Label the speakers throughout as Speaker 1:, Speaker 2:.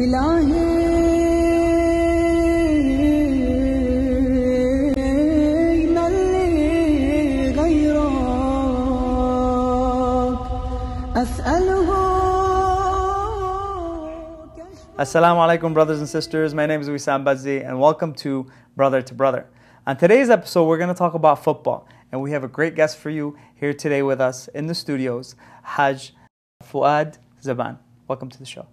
Speaker 1: إلهي نلي غيرك أسأله
Speaker 2: Assalamu alaikum, brothers and sisters. My name is Wissam Bazzi, and welcome to Brother to Brother. On today's episode, we're going to talk about football, and we have a great guest for you here today with us in the studios, Haj Fuad Zaban. Welcome to the show.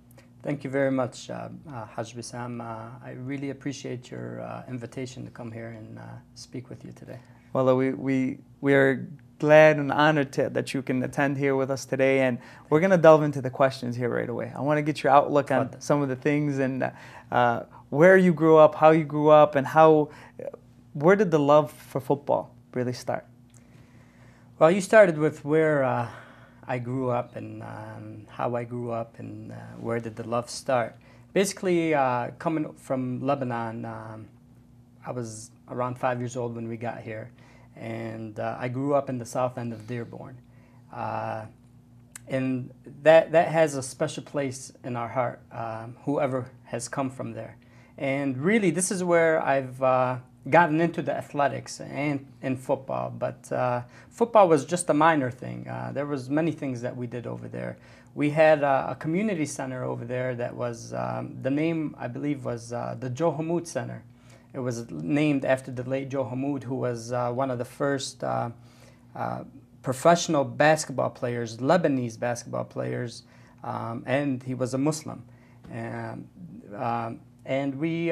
Speaker 3: Thank you very much, uh, uh, Haj Bissam. Uh, I really appreciate your uh, invitation to come here and uh, speak with you today.
Speaker 2: Well, we, we, we are glad and honored to, that you can attend here with us today, and we're going to delve into the questions here right away. I want to get your outlook on some of the things and uh, where you grew up, how you grew up, and how, where did the love for football really start?
Speaker 3: Well, you started with where uh, I grew up and um, how I grew up and uh, where did the love start. Basically, uh, coming from Lebanon, um, I was around five years old when we got here, and uh, I grew up in the south end of Dearborn. Uh, and that, that has a special place in our heart, um, whoever has come from there. And really, this is where I've uh, gotten into the athletics and in football. But uh, football was just a minor thing. Uh, there was many things that we did over there. We had uh, a community center over there that was um, the name I believe was uh, the Joe Hamoud Center. It was named after the late Joe Hamoud, who was uh, one of the first uh, professional basketball players, Lebanese basketball players, um, and he was a Muslim. Um, um, and we,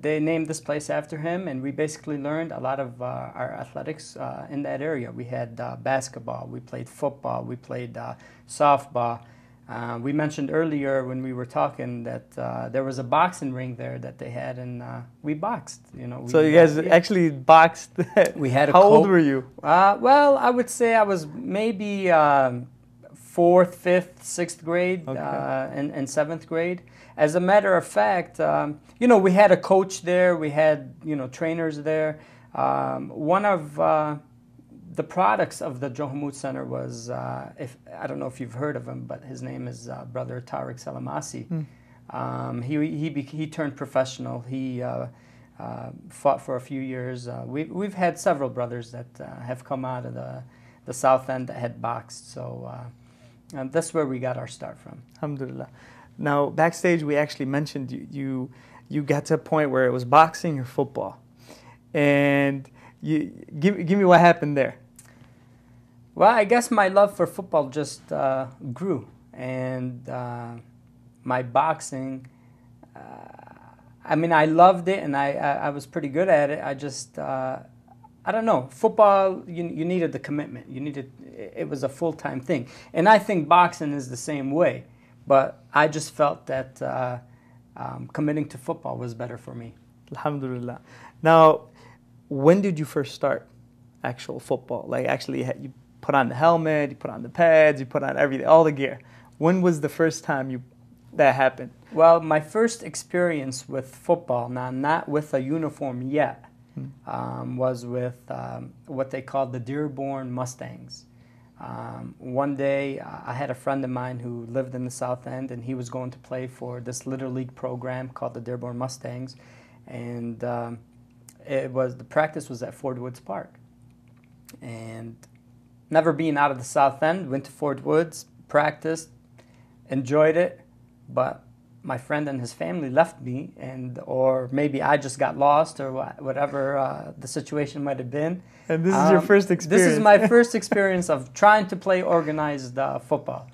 Speaker 3: they named this place after him, and we basically learned a lot of uh, our athletics uh, in that area. We had uh, basketball, we played football, we played uh, softball. Uh, we mentioned earlier when we were talking that uh, there was a boxing ring there that they had, and uh, we boxed. You know, we,
Speaker 2: So you guys
Speaker 3: yeah.
Speaker 2: actually boxed.
Speaker 3: We had a
Speaker 2: How old were you?
Speaker 3: Uh, well, I would say I was maybe um, fourth, fifth, sixth grade,
Speaker 2: Okay.
Speaker 3: uh, and, and seventh grade. As a matter of fact, um, you know, we had a coach there, we had, you know, trainers there. Um, one of uh, the products of the Joe Hamoud Center was, uh, if I don't know if you've heard of him, but his name is uh, Brother Tariq Salamasi. Um, he, he, he turned professional. He uh, uh, fought for a few years. Uh, we, we've had several brothers that uh, have come out of the, the South End that had boxed. So uh, that's where we got our start from.
Speaker 2: Alhamdulillah. Now, backstage, we actually mentioned you, you, you got to a point where it was boxing or football. And you, give, give me what happened there.
Speaker 3: Well, I guess my love for football just uh, grew, and uh, my boxing. Uh, I mean, I loved it, and I, I, I was pretty good at it. I just, uh, I don't know, football. You, you needed the commitment. You needed. It was a full time thing, and I think boxing is the same way. But I just felt that uh, um, committing to football was better for me.
Speaker 2: Alhamdulillah. Now, when did you first start actual football? Like, actually, you you put on the helmet, you put on the pads, you put on everything, all the gear. When was the first time you that happened?
Speaker 3: Well, my first experience with football, now not with a uniform yet, um, was with um, what they called the Dearborn Mustangs. Um, one day, uh, I had a friend of mine who lived in the South End, and he was going to play for this little league program called the Dearborn Mustangs, and um, it was the practice was at Ford Woods Park, and never being out of the South End, went to Ford Woods, practiced, enjoyed it, but my friend and his family left me, and or maybe I just got lost or wha- whatever uh, the situation might have been.
Speaker 2: And this is your
Speaker 3: Um,
Speaker 2: first experience.
Speaker 3: This is my first experience of trying to play organized uh, football.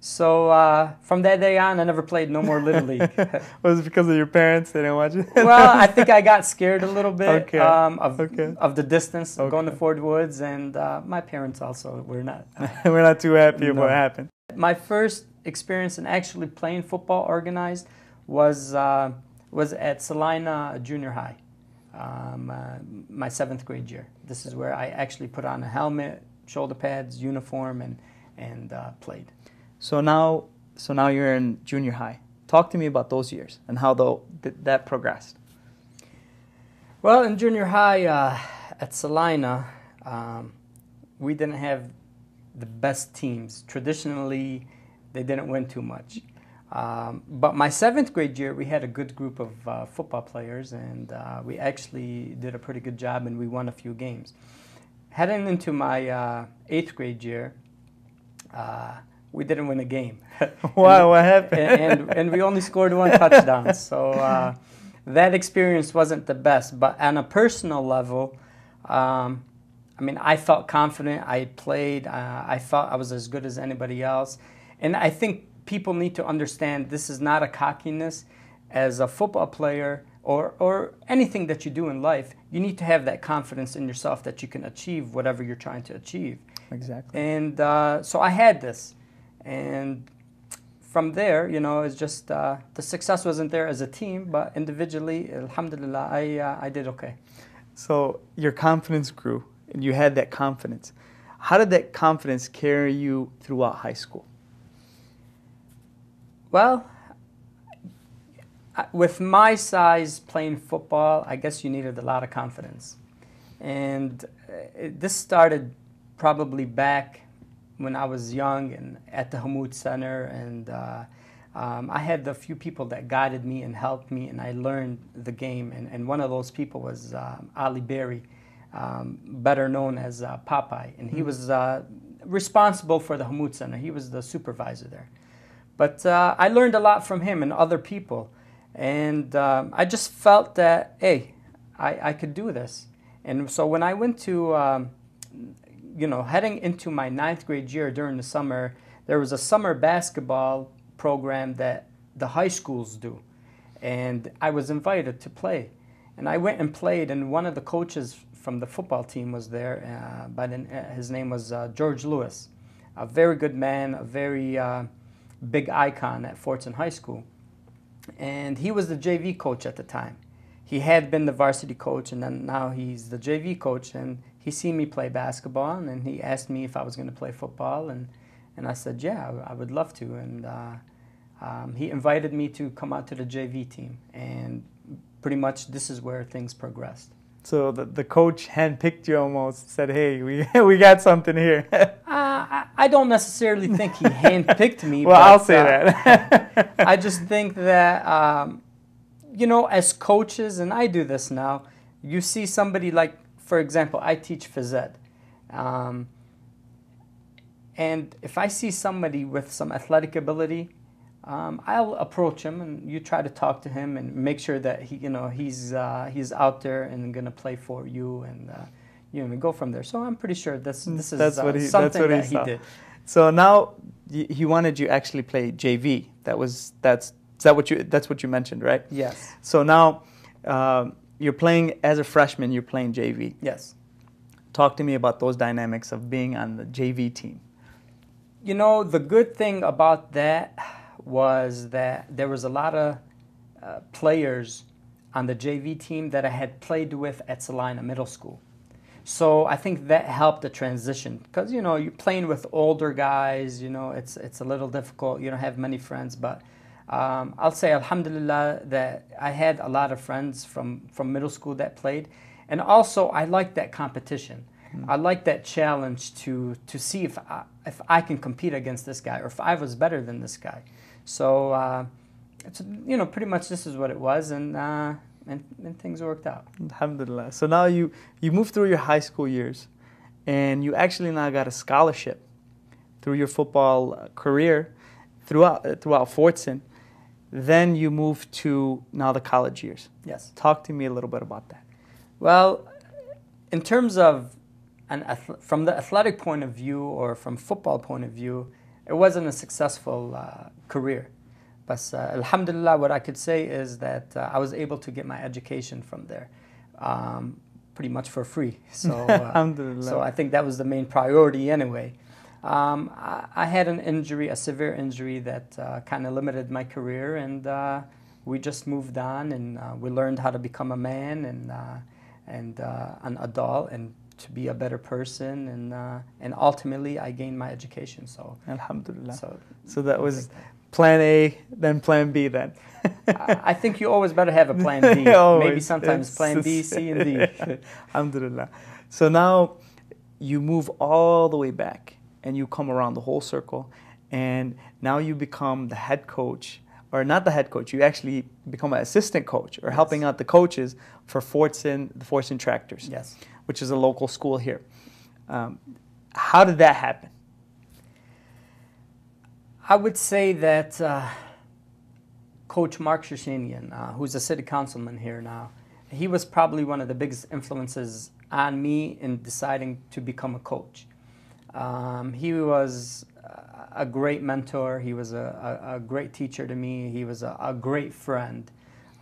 Speaker 3: So uh, from that day on, I never played no more little league.
Speaker 2: was it because of your parents? They didn't watch it?
Speaker 3: well, I think I got scared a little bit
Speaker 2: Okay.
Speaker 3: um, of
Speaker 2: Okay.
Speaker 3: of the distance of going to
Speaker 2: Okay.
Speaker 3: Ford Woods, and uh, my parents also were not.
Speaker 2: We're not too happy about what happened.
Speaker 3: My first experience in actually playing football organized was uh, was at Salina Junior High, um, uh, my seventh grade year. This is where I actually put on a helmet, shoulder pads, uniform, and and uh, played.
Speaker 2: So now, so now you're in junior high. Talk to me about those years and how tho- th- that progressed.
Speaker 3: Well, in junior high uh, at Salina, um, we didn't have the best teams. Traditionally, they didn't win too much. Um, but my seventh grade year, we had a good group of uh, football players, and uh, we actually did a pretty good job, and we won a few games. Heading into my uh, eighth grade year, uh, we didn't win a game.
Speaker 2: Wow, what happened?
Speaker 3: and, and, and we only scored one touchdown. So uh, that experience wasn't the best. But on a personal level, um, I mean, I felt confident. I played. Uh, I felt I was as good as anybody else. And I think people need to understand this is not a cockiness. As a football player or, or anything that you do in life, you need to have that confidence in yourself that you can achieve whatever you're trying to achieve.
Speaker 2: exactly.
Speaker 3: And uh, so I had this. And from there, you know, it's just uh, the success wasn't there as a team, but individually, alhamdulillah, I, uh, I did okay.
Speaker 2: So your confidence grew, and you had that confidence. How did that confidence carry you throughout high school?
Speaker 3: Well, with my size playing football, I guess you needed a lot of confidence. And uh, it, this started probably back when I was young and at the Hamoud Center. And uh, um, I had a few people that guided me and helped me, and I learned the game. And, and one of those people was um, Ali Berry, um, better known as uh, Popeye. And he was uh, responsible for the Hamoud Center, he was the supervisor there. But uh, I learned a lot from him and other people. And um, I just felt that, hey, I, I could do this. And so when I went to, um, you know, heading into my ninth grade year during the summer, there was a summer basketball program that the high schools do. And I was invited to play. And I went and played, and one of the coaches from the football team was there. Uh, by the, uh, his name was uh, George Lewis, a very good man, a very uh, big icon at Fordson High School. And he was the JV coach at the time. He had been the varsity coach, and then now he's the JV coach. And he seen me play basketball, and he asked me if I was going to play football, and and I said, yeah, I, would love to. And uh, um, he invited me to come out to the JV team, and pretty much this is where things progressed.
Speaker 2: So the, the coach handpicked you almost, said, hey, we, we got something here.
Speaker 3: Uh, I, don't necessarily think he handpicked me.
Speaker 2: well,
Speaker 3: but,
Speaker 2: I'll say
Speaker 3: uh,
Speaker 2: that.
Speaker 3: I just think that, um, you know, as coaches, and I do this now, you see somebody like, for example, I teach phys ed. Um, and if I see somebody with some athletic ability, um, I'll approach him and you try to talk to him and make sure that he, you know, he's uh, he's out there and gonna play for you and uh, you know go from there. So I'm pretty sure this this is
Speaker 2: That's
Speaker 3: uh,
Speaker 2: what he- that's
Speaker 3: something
Speaker 2: what he
Speaker 3: that he did.
Speaker 2: so now he wanted you actually play JV. That was that's is that what you that's what you mentioned, right?
Speaker 3: Yes,
Speaker 2: So now um, you're playing as a freshman. You're playing JV.
Speaker 3: yes.
Speaker 2: Talk to me about those dynamics of being on the JV team.
Speaker 3: You know, the good thing about that was that there was a lot of uh, players on the JV team that I had played with at Salina Middle School. So I think that helped the transition because you know you're playing with older guys. You know it's it's a little difficult. You don't have many friends, but um, I'll say Alhamdulillah that I had a lot of friends from from middle school that played, and also I liked that competition. I like that challenge to to see if I, if I can compete against this guy or if I was better than this guy. So uh, it's you know pretty much this is what it was, and uh, and, and things worked out.
Speaker 2: Alhamdulillah. So now you you moved through your high school years, and you actually now got a scholarship through your football uh, career throughout uh, throughout Fordson. Then you moved to now the college years.
Speaker 3: Yes.
Speaker 2: Talk to me a little bit about that.
Speaker 3: Well, in terms of an from the athletic point of view or from football point of view, it wasn't a successful uh, career. But uh, alhamdulillah, what I could say is that uh, I was able to get my education from there, um, pretty much for free. So, uh,
Speaker 2: Alhamdulillah.
Speaker 3: so I think that was the main priority anyway. Um, I, I had an injury, a severe injury that uh, kind of limited my career, and uh, we just moved on, and uh, we learned how to become a man and uh, and uh, an adult, and to be a better person, and uh, and ultimately I gained my education. So,
Speaker 2: Alhamdulillah. So,
Speaker 3: so
Speaker 2: that was plan A, then plan B, then.
Speaker 3: I, think you always better have a plan B. Maybe sometimes plan B, C, and D.
Speaker 2: Alhamdulillah. So now you move all the way back and you come around the whole circle and now you become the head coach, or not the head coach. You actually become an assistant coach, or helping out the coaches for Fordson, the Fordson Tractors,
Speaker 3: Yes.
Speaker 2: which is a local school here. Um, how did that happen?
Speaker 3: I would say that uh, Coach Mark Shooshanian, uh, who's a city councilman here now, he was probably one of the biggest influences on me in deciding to become a coach. Um, he was a- great mentor. He was a, a, a great teacher to me. He was a, a great friend.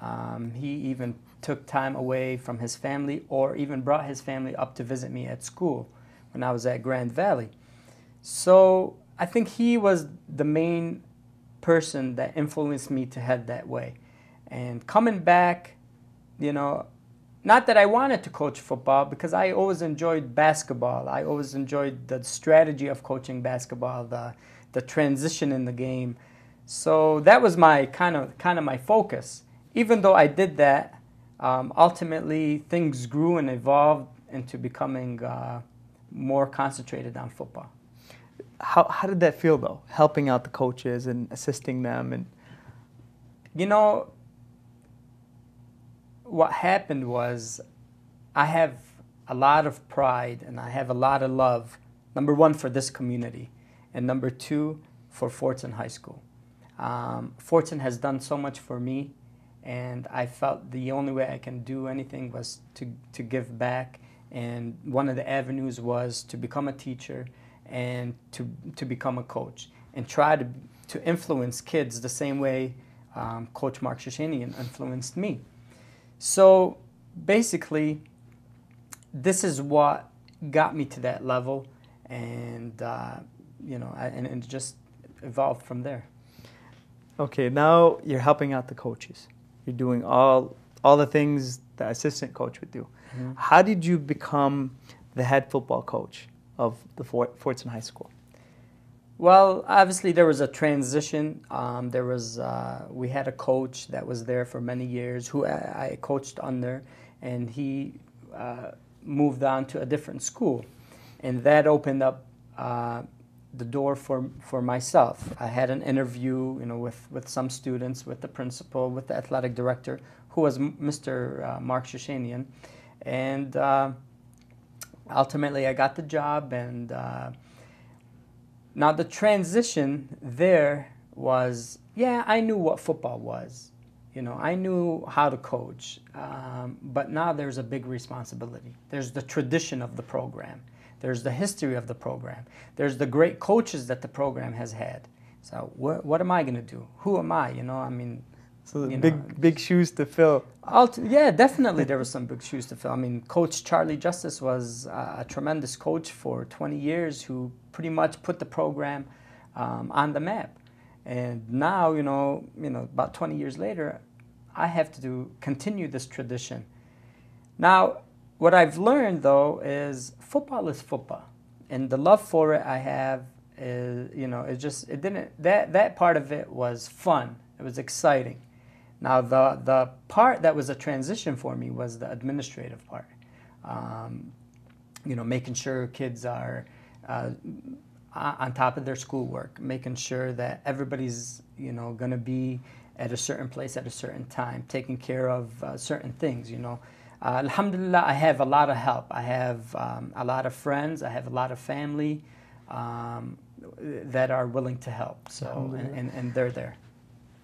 Speaker 3: Um, he even took time away from his family or even brought his family up to visit me at school when I was at Grand Valley. So I think he was the main person that influenced me to head that way. And coming back, you know, not that I wanted to coach football because I always enjoyed basketball. I always enjoyed the strategy of coaching basketball, the the transition in the game. So that was my kind of kind of my focus. Even though I did that, um, ultimately things grew and evolved into becoming uh, more concentrated on football.
Speaker 2: How, how did that feel though, helping out the coaches and assisting them and
Speaker 3: You know, what happened was I have a lot of pride and I have a lot of love, number one, for this community, and number two, for Fordson High School. Um, Fordson has done so much for me, and I felt the only way I can do anything was to, to give back. And one of the avenues was to become a teacher and to, to become a coach and try to, to influence kids the same way um, Coach Mark Shooshanian influenced me. So basically, this is what got me to that level, and uh, you know, I, and, and just evolved from there.
Speaker 2: Okay, now you're helping out the coaches. You're doing all all the things the assistant coach would do. How did you become the head football coach of the Fort, Fordson High School?
Speaker 3: Well, obviously there was a transition. Um, there was uh, we had a coach that was there for many years who I, I coached under, and he uh, moved on to a different school, and that opened up uh, the door for for myself. I had an interview, you know, with with some students, with the principal, with the athletic director, who was Mr. Uh, Mark Shooshanian, and uh, ultimately I got the job and. Uh, now the transition there was, yeah, I knew what football was. You know, I knew how to coach, um, but now there's a big responsibility. There's the tradition of the program. There's the history of the program. There's the great coaches that the program has had. So what, what am I going to do? Who am I? You know, I mean,
Speaker 2: So
Speaker 3: You
Speaker 2: big
Speaker 3: know,
Speaker 2: big shoes to fill.
Speaker 3: Alt- yeah, definitely there was some big shoes to fill. I mean, Coach Charlie Justice was uh, a tremendous coach for 20 years who pretty much put the program um, on the map. And now, you know, you know, about 20 years later, I have to do, continue this tradition. Now, what I've learned though is football is football, and the love for it I have is, you know, it just it didn't that that part of it was fun. It was exciting. Now, the, the part that was a transition for me was the administrative part. Um, you know, making sure kids are uh, on top of their schoolwork, making sure that everybody's, you know, going to be at a certain place at a certain time, taking care of uh, certain things, you know. Uh, Alhamdulillah, I have a lot of help. I have um, a lot of friends. I have a lot of family um, that are willing to help. So, and, and, and they're there.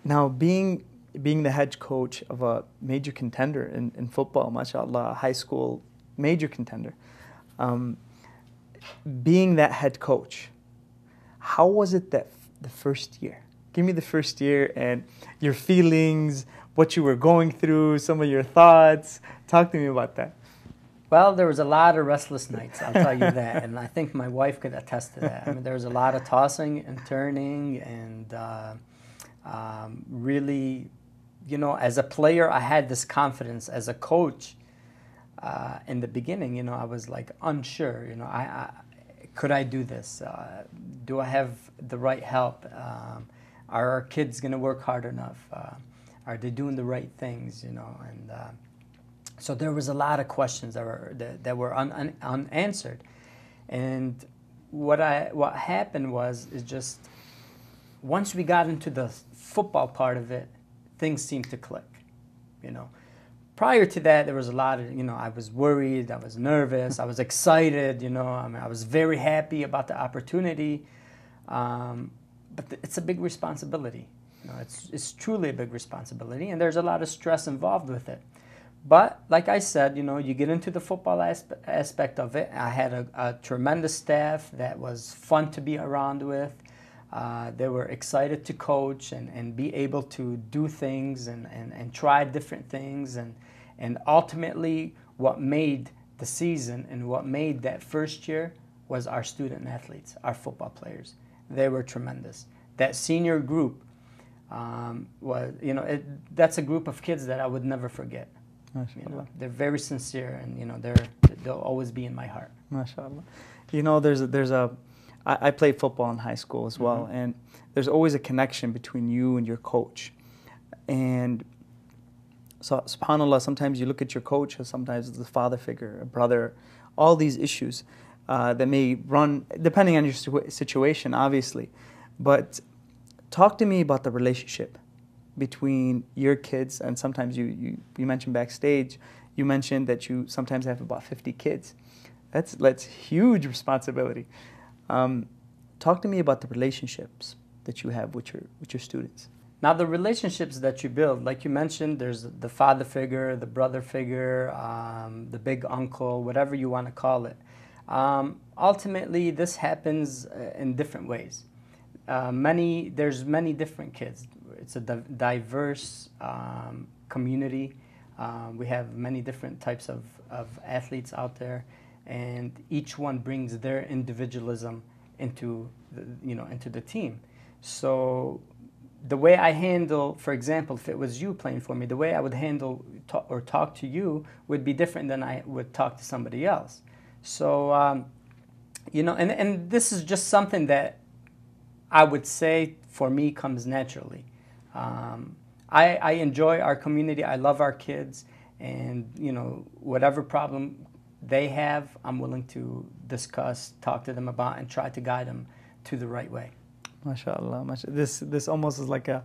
Speaker 2: Now, being being the head coach of a major contender in, in football, mashallah, high school major contender, um, being that head coach, how was it that f- the first year? Give me the first year and your feelings, what you were going through, some of your thoughts. Talk to me about that.
Speaker 3: Well, there was a lot of restless nights, I'll tell you that, and I think my wife could attest to that. I mean, there was a lot of tossing and turning, and uh, um, really, you know, as a player, I had this confidence. As a coach, uh, in the beginning, you know, I was like unsure. You know, I, I could I do this? Uh, do I have the right help? Um, are our kids going to work hard enough? Uh, are they doing the right things? You know, and uh, so there was a lot of questions that were that, that were un, un, unanswered, and what I what happened was is just once we got into the football part of it, things seemed to click. You know, prior to that, there was a lot of you know I was worried, I was nervous, I was excited. You know, I mean, I was very happy about the opportunity, um, but it's a big responsibility. You know, it's it's truly a big responsibility, and there's a lot of stress involved with it. But like I said, you know, you get into the football aspe- aspect of it. I had a, a tremendous staff that was fun to be around with. Uh, they were excited to coach and, and be able to do things and, and, and try different things. And, and ultimately, what made the season and what made that first year was our student athletes, our football players. They were tremendous. That senior group um, was, you know, it, that's a group of kids that I would never forget. You know, they're very sincere, and you know, they're they'll always be in my heart.
Speaker 2: MashaAllah. You know, there's a, there's a, I, I played football in high school as well,
Speaker 3: Mhm.
Speaker 2: and there's always a connection between you and your coach. And so, subhanAllah, sometimes you look at your coach as sometimes a father figure, a brother, all these issues uh, that may run, depending on your situation, obviously. But talk to me about the relationship between your kids and sometimes you, you, you mentioned backstage, you mentioned that you sometimes have about 50 kids. That's, that's huge responsibility. Um, talk to me about the relationships that you have with your, with your students.
Speaker 3: Now, the relationships that you build, like you mentioned, there's the father figure, the brother figure, um, the big uncle, whatever you want to call it. Um, ultimately, this happens uh, in different ways. Uh, many, there's many different kids. It's a di- diverse um, community. Um, we have many different types of, of athletes out there, and each one brings their individualism into the, you know into the team. So the way I handle, for example, if it was you playing for me, the way I would handle or talk to you would be different than I would talk to somebody else. So, um, you know, and, and this is just something that I would say for me comes naturally. Um, I, I enjoy our community. I love our kids, and you know, whatever problem they have, I'm willing to discuss, talk to them about, and try to guide them to the right way.
Speaker 2: MashaAllah. Masha- this, this almost is like a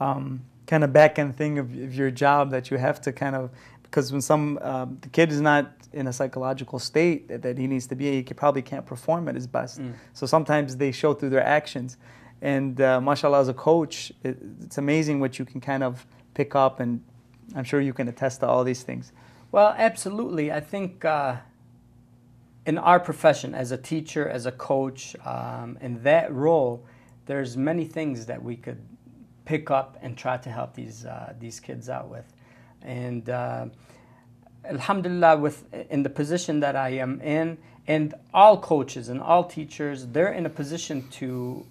Speaker 2: um, kind of back end thing of, of your job that you have to kind of, because when some, um, the kid is not in a psychological state that, that he needs to be, he can, probably can't perform at his best.
Speaker 3: Mm.
Speaker 2: So sometimes they show through their actions. And uh, mashallah, as a coach, it, it's amazing what you can kind of pick up, and I'm sure you can attest to all these things.
Speaker 3: Well, absolutely. I think uh, in our profession, as a teacher, as a coach, um, in that role, there's many things that we could pick up and try to help these uh, these kids out with. And uh, Alhamdulillah, with in the position that I am in, and all coaches and all teachers, they're in a position to,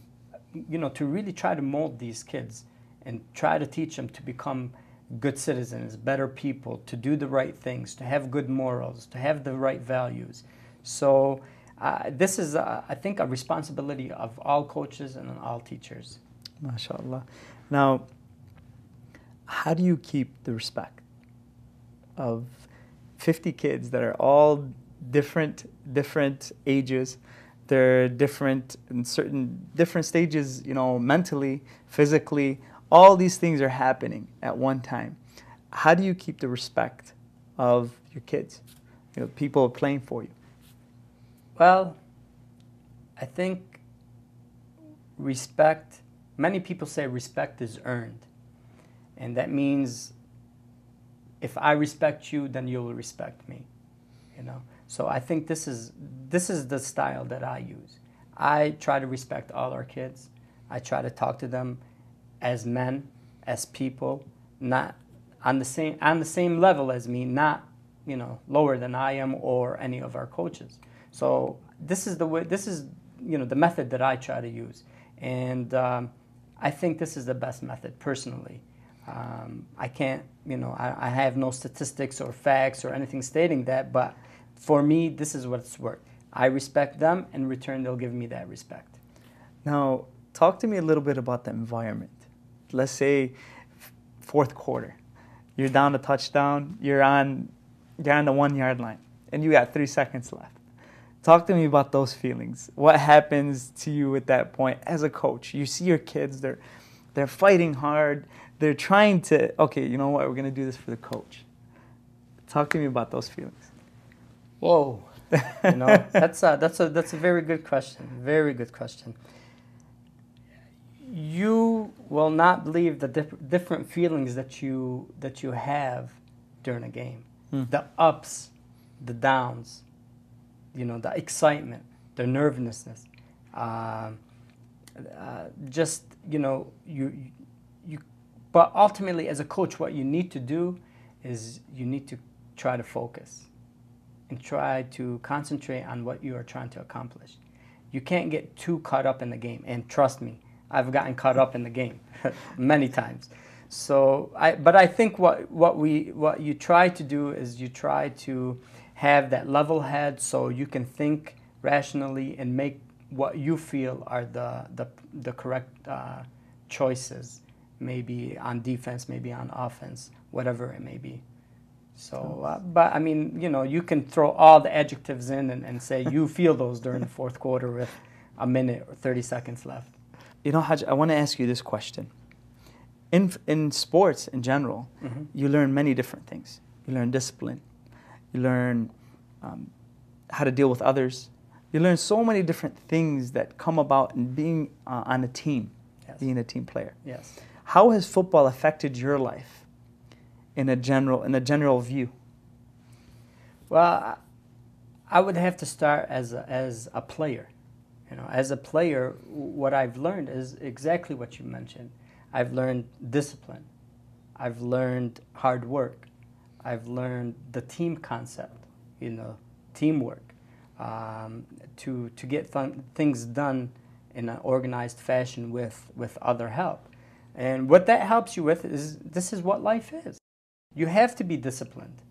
Speaker 3: you know, to really try to mold these kids and try to teach them to become good citizens, better people, to do the right things, to have good morals, to have the right values. So uh, this is, uh, I think, a responsibility of all coaches and all teachers.
Speaker 2: MashaAllah. Now, how do you keep the respect of 50 kids that are all different, different ages? They're different in certain different stages, you know, mentally, physically. All these things are happening at one time. How do you keep the respect of your kids? You know, people are playing for you.
Speaker 3: Well, I think respect, many people say respect is earned. And that means if I respect you, then you'll respect me. You know? So I think this is this is the style that I use. I try to respect all our kids. I try to talk to them as men, as people, not on the same on the same level as me, not you know lower than I am or any of our coaches. So this is the way. This is you know the method that I try to use, and um, I think this is the best method personally. Um, I can't you know I, I have no statistics or facts or anything stating that, but for me this is what's worked. I respect them, in return they'll give me that respect.
Speaker 2: Now, talk to me a little bit about the environment. Let's say fourth quarter, you're down a touchdown, you're on, you're on the one yard line, and you got three seconds left. Talk to me about those feelings. What happens to you at that point as a coach? You see your kids, they're they're fighting hard. They're trying to, okay, you know what? We're going to do this for the coach. Talk to me about those feelings.
Speaker 3: Whoa. you know, that's a, that's a that's a very good question. Very good question. You will not believe the diff- different feelings that you that you have during a game.
Speaker 2: Hmm.
Speaker 3: The ups, the downs, you know, the excitement, the nervousness, um, uh, just you know, you you. But ultimately, as a coach, what you need to do is you need to try to focus and try to concentrate on what you are trying to accomplish. You can't get too caught up in the game. And trust me, I've gotten caught up in the game many times. So, I, but I think what, what, we, what you try to do is you try to have that level head so you can think rationally and make what you feel are the, the, the correct uh, choices, maybe on defense, maybe on offense, whatever it may be. So, uh, but I mean, you know, you can throw all the adjectives in and, and say you feel those during the fourth quarter with a minute or 30 seconds left.
Speaker 2: You know, Haj, I want to ask you this question. In, in sports in general,
Speaker 3: Mhm.
Speaker 2: you learn many different things. You learn discipline, you learn um, how to deal with others, you learn so many different things that come about in being uh, on a team,
Speaker 3: Yes.
Speaker 2: being a team player.
Speaker 3: Yes.
Speaker 2: How has football affected your life in a general, in a general view?
Speaker 3: Well, I- I would have to start as a, as a player. You know, as a player, what I've learned is exactly what you mentioned. I've learned discipline. I've learned hard work. I've learned the team concept. You know, teamwork. Um, to to get th- things done in an organized fashion with with other help. And what that helps you with is this is what life is. You have to be disciplined.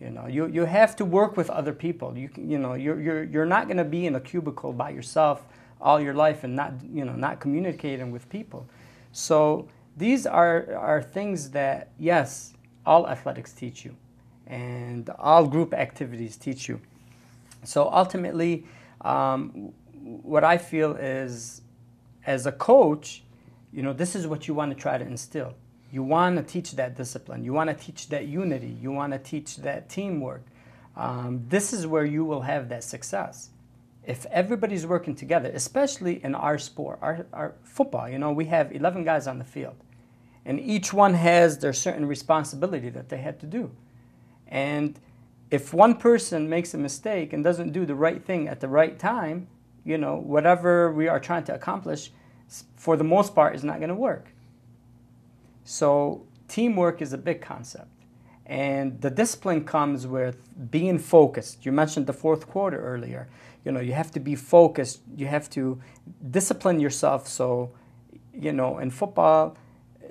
Speaker 3: You know, you, you have to work with other people. You you know, you're you're, you're not going to be in a cubicle by yourself all your life and not, you know, not communicating with people. So these are, are things that, yes, all athletics teach you and all group activities teach you. So ultimately, um, what I feel is, as a coach, you know, this is what you want to try to instill. You want to teach that discipline. You want to teach that unity. You want to teach that teamwork. Um, this is where you will have that success. If everybody's working together, especially in our sport, our, our football, you know, we have 11 guys on the field, and each one has their certain responsibility that they had to do. And if one person makes a mistake and doesn't do the right thing at the right time, you know, whatever we are trying to accomplish, for the most part, is not going to work. So, teamwork is a big concept. And the discipline comes with being focused. You mentioned the fourth quarter earlier. You know, you have to be focused. You have to discipline yourself. So, you know, in football,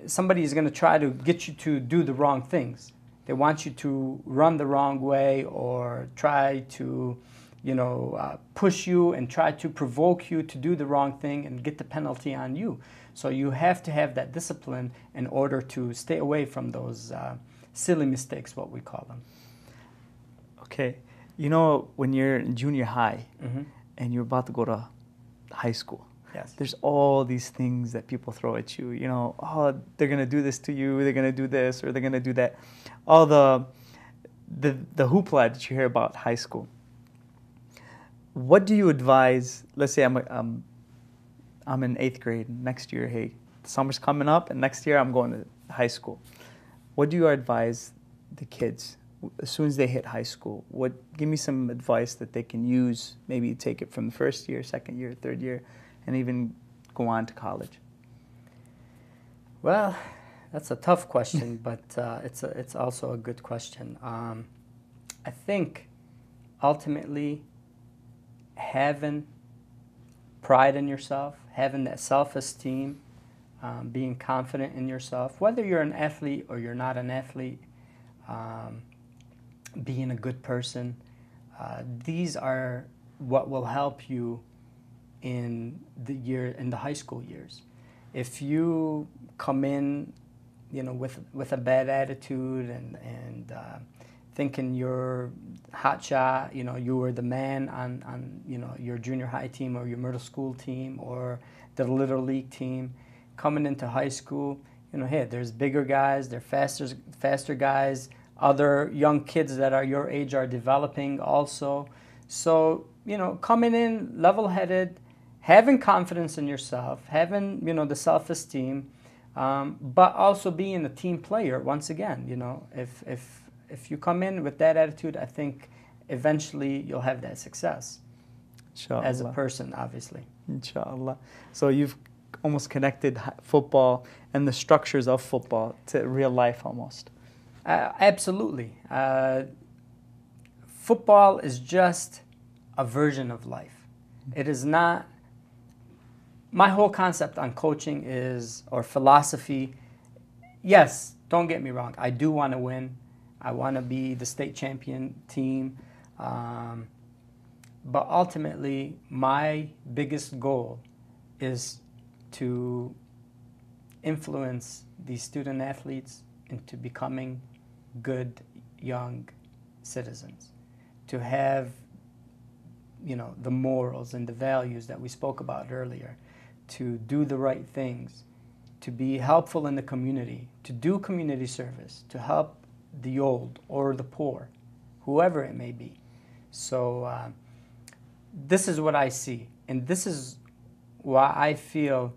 Speaker 3: somebody is going to try to get you to do the wrong things. They want you to run the wrong way or try to, you know, uh, push you and try to provoke you to do the wrong thing and get the penalty on you. So you have to have that discipline in order to stay away from those uh, silly mistakes, what we call them.
Speaker 2: Okay. You know, when you're in junior high
Speaker 3: hmm
Speaker 2: and you're about to go to high school,
Speaker 3: Yes.
Speaker 2: there's all these things that people throw at you. You know, oh, they're gonna do this to you. They're gonna do this or they're gonna do that. All the the the hoopla that you hear about high school. What do you advise? Let's say I'm a, um, I'm in eighth grade. Next year, hey, summer's coming up, and next year I'm going to high school. What do you advise the kids as soon as they hit high school? What give me some advice that they can use? Maybe take it from the first year, second year, third year, and even go on to college.
Speaker 3: Well, that's a tough question, but uh, it's a, it's also a good question. Um, I think ultimately having pride in yourself, having that self-esteem, um, being confident in yourself, whether you're an athlete or you're not an athlete, um, being a good person, uh, these are what will help you in the year in the high school years. If you come in, you know, with with a bad attitude and and uh, thinking you're hot shot, you know, you were the man on, on you know your junior high team or your middle school team or the little league team. Coming into high school, you know, hey, there's bigger guys, they're faster faster guys. Other young kids that are your age are developing also. So you know, coming in level-headed, having confidence in yourself, having you know the self-esteem, um, but also being a team player. Once again, you know, if if if you come in with that attitude, I think eventually you'll have that success
Speaker 2: Inshallah.
Speaker 3: as a person, obviously.
Speaker 2: Inshallah. So you've almost connected football and the structures of football to real life almost.
Speaker 3: Uh, absolutely. Uh, football is just a version of life. It is not. My whole concept on coaching is, or philosophy, yes, don't get me wrong. I do want to win. I want to be the state champion team. Um, but ultimately, my biggest goal is to influence these student athletes into becoming good young citizens, to have you know the morals and the values that we spoke about earlier, to do the right things, to be helpful in the community, to do community service, to help the old or the poor, whoever it may be. So uh, this is what I see, and this is why I feel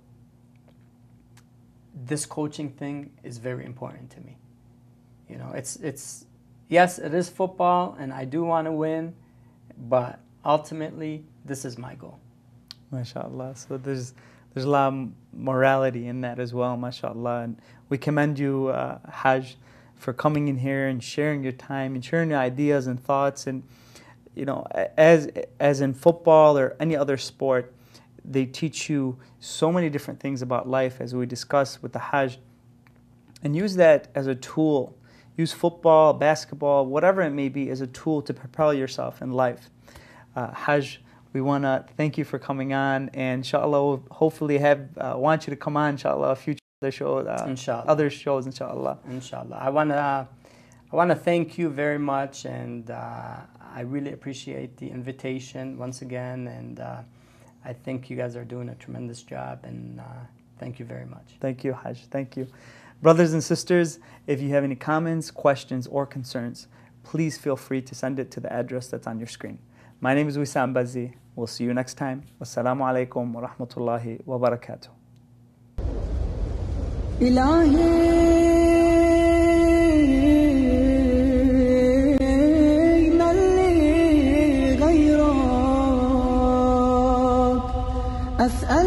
Speaker 3: this coaching thing is very important to me. You know, it's it's yes, it is football, and I do want to win, but ultimately, this is my goal.
Speaker 2: MashaAllah. So there's there's a lot of morality in that as well, mashallah. And we commend you, uh, Hajj, for coming in here and sharing your time and sharing your ideas and thoughts. And you know, as as in football or any other sport, they teach you so many different things about life, as we discussed with the Hajj. And use that as a tool. Use football, basketball, whatever it may be, as a tool to propel yourself in life. Uh, Hajj, we want to thank you for coming on, and inshallah, we'll hopefully have uh, want you to come on, inshallah, future other shows, uh,
Speaker 3: Inshallah.
Speaker 2: other shows, inshallah.
Speaker 3: Inshallah. I wanna I wanna thank you very much, and uh, I really appreciate the invitation once again, and uh, I think you guys are doing a tremendous job, and uh, thank you very much.
Speaker 2: Thank you, Hajj. Thank you. Brothers and sisters, if you have any comments, questions, or concerns, please feel free to send it to the address that's on your screen. My name is Wissam Bazzi. We'll see you next time. Wassalamu alaikum wa rahmatullahi wa barakatuh.
Speaker 1: إلهي. من لي غيرك. أسأله